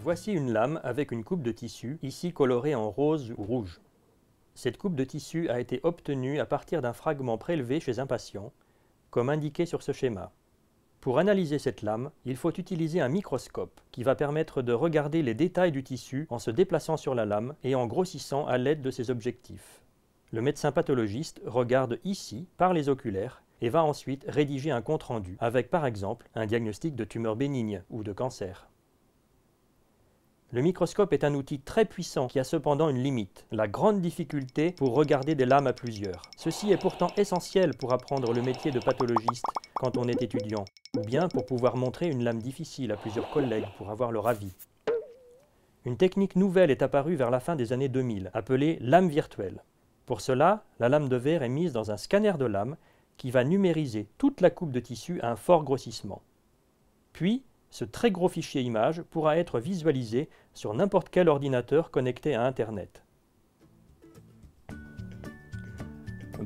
Voici une lame avec une coupe de tissu, ici colorée en rose ou rouge. Cette coupe de tissu a été obtenue à partir d'un fragment prélevé chez un patient, comme indiqué sur ce schéma. Pour analyser cette lame, il faut utiliser un microscope qui va permettre de regarder les détails du tissu en se déplaçant sur la lame et en grossissant à l'aide de ses objectifs. Le médecin pathologiste regarde ici par les oculaires et va ensuite rédiger un compte-rendu avec par exemple un diagnostic de tumeur bénigne ou de cancer. Le microscope est un outil très puissant qui a cependant une limite, la grande difficulté pour regarder des lames à plusieurs. Ceci est pourtant essentiel pour apprendre le métier de pathologiste quand on est étudiant, ou bien pour pouvoir montrer une lame difficile à plusieurs collègues pour avoir leur avis. Une technique nouvelle est apparue vers la fin des années 2000, appelée lame virtuelle. Pour cela, la lame de verre est mise dans un scanner de lame qui va numériser toute la coupe de tissu à un fort grossissement. Puis, ce très gros fichier image pourra être visualisé sur n'importe quel ordinateur connecté à Internet.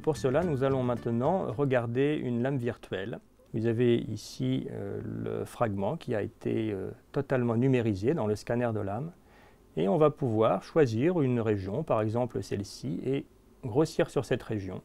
Pour cela, nous allons maintenant regarder une lame virtuelle. Vous avez ici euh, le fragment qui a été euh, totalement numérisé dans le scanner de lame. Et on va pouvoir choisir une région, par exemple celle-ci, et grossir sur cette région.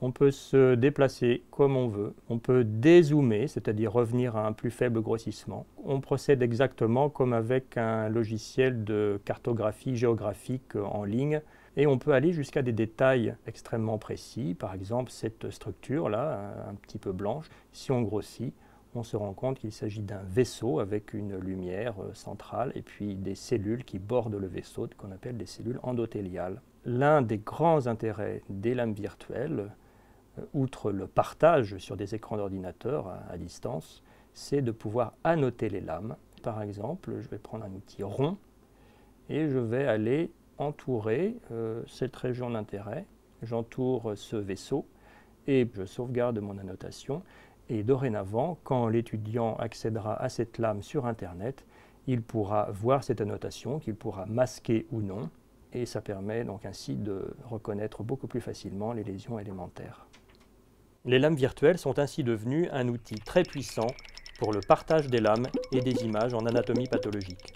On peut se déplacer comme on veut. On peut dézoomer, c'est-à-dire revenir à un plus faible grossissement. On procède exactement comme avec un logiciel de cartographie géographique en ligne. Et on peut aller jusqu'à des détails extrêmement précis. Par exemple, cette structure-là, un petit peu blanche, si on grossit, on se rend compte qu'il s'agit d'un vaisseau avec une lumière euh, centrale et puis des cellules qui bordent le vaisseau, qu'on appelle des cellules endothéliales. L'un des grands intérêts des lames virtuelles, outre le partage sur des écrans d'ordinateur à, distance, c'est de pouvoir annoter les lames. Par exemple, je vais prendre un outil rond et je vais aller entourer euh, cette région d'intérêt. J'entoure ce vaisseau et je sauvegarde mon annotation. Et dorénavant, quand l'étudiant accédera à cette lame sur Internet, il pourra voir cette annotation qu'il pourra masquer ou non. Et ça permet donc ainsi de reconnaître beaucoup plus facilement les lésions élémentaires. Les lames virtuelles sont ainsi devenues un outil très puissant pour le partage des lames et des images en anatomie pathologique.